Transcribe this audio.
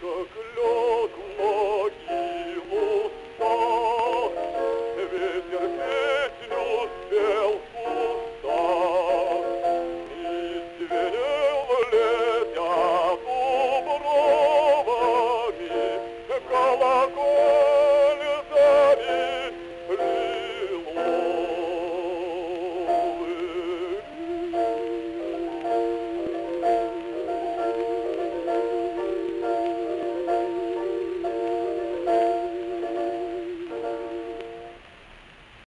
Cook, Lord.